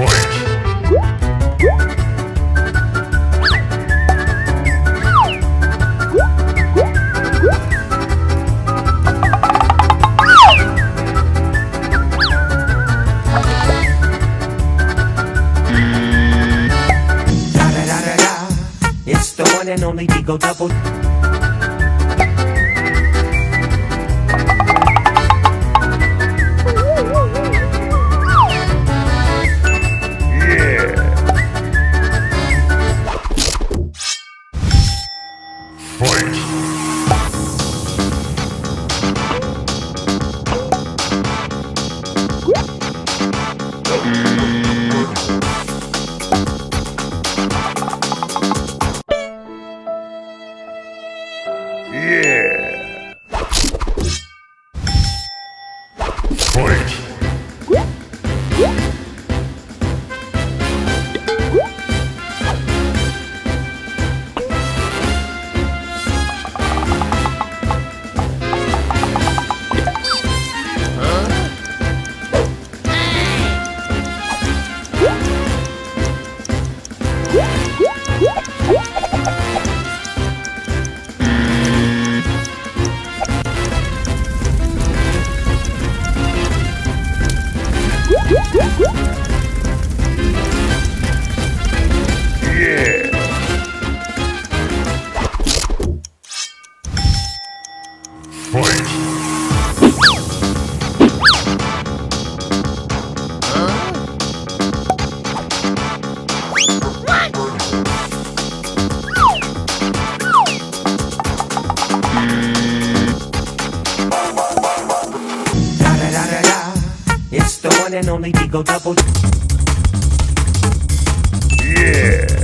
It's the one and only Digo Double. Yeah! Fight! Da one and only Digo Double. KO.